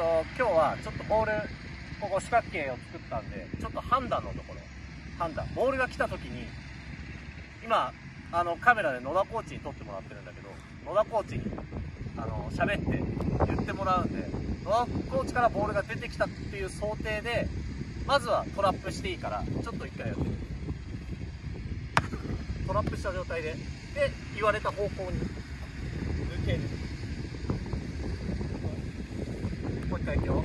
と今日はちょっとボールここ四角形を作ったんでちょっと判断のところ。判断。ボールが来た時に今あのカメラで野田コーチに撮ってもらってるんだけど野田コーチにあの喋って言ってもらうんで野田コーチからボールが出てきたっていう想定でまずはトラップしていいからちょっと一回やってみる。トラップした状態で。で言われた方向に抜けるもう一回いくよ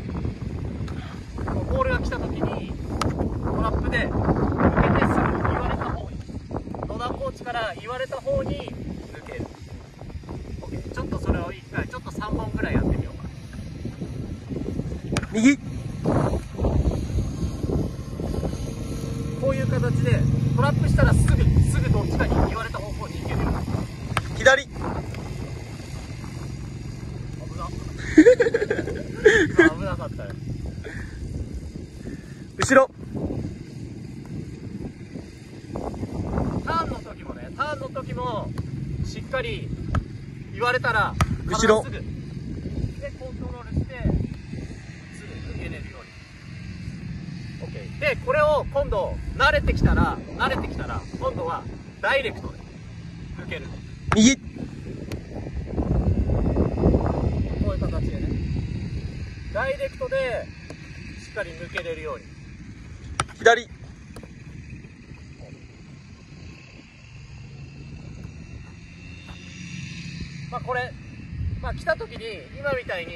ボールが来た時にトラップで抜けてすぐ言われた方に野田コーチから言われた方に抜ける。OK ちょっとそれを一回ちょっと3本ぐらいやってみようか。右。こういう形でトラップしたらすぐすぐどっちかに言われた方向に行ける左。危な。危なかったよ。後ろターンの時もねターンの時もしっかり言われたら後ろ。体すぐでコントロールしてすぐ抜けれるように。OK でこれを今度慣れてきたら慣れてきたら今度はダイレクトで抜ける。右。こういう形でね。ダイレクトでしっかり抜けれるように。左まあこれ、まあ来た時に、今みたいに、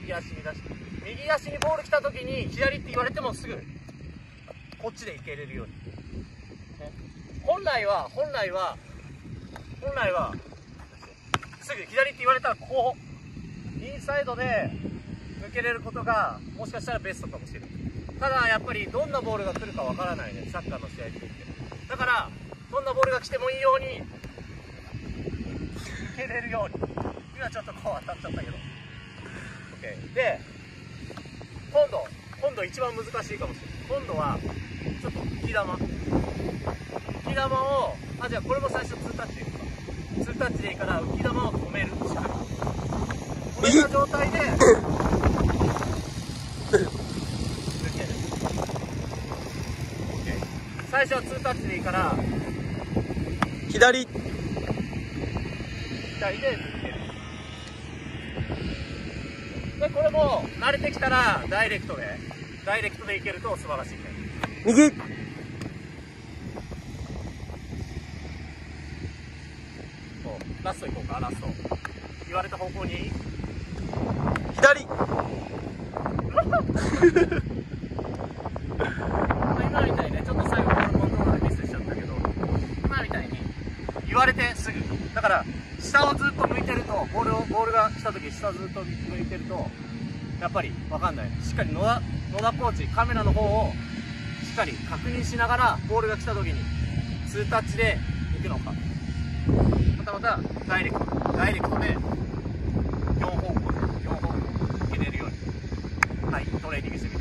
右足に出して、右足にボール来た時に、左って言われてもすぐ、こっちでいけれるように。ね本来は、本来は、本来は、すぐ左って言われたらこう、インサイドで抜けれることが、もしかしたらベストかもしれない。ただやっぱりどんなボールが来るかわからないね、サッカーの試合って言って。だから、どんなボールが来てもいいように、蹴れるように。今ちょっとこう当たっちゃったけど。OK で今度今度一番難しいかもしれない。今度はちょっと浮き玉。浮き玉をあじゃあこれも最初2タッチでいくか。2タッチでいいから浮き玉を止める。しっかりこれた状態で抜ける。OK 最初は2タッチでいいから左。左で抜けるでこれも慣れてきたらダイレクトでダイレクトでいけると素晴らしいね。右こうラストいこうかラスト。言われた方向に。左。まあ今みたいにねちょっと最後コントロールでミスしちゃったけど今みたいに言われてすぐ。だから下をずっと向いてるとボールをボールが来た時下をずっと向いてるとやっぱり分かんない。しっかり野田野田コーチカメラの方をしっかり確認しながらボールが来た時に2タッチで行くのか。またまたダイレクトダイレクトで4方向で4方向行けれるようにはいトレーニングしてみて。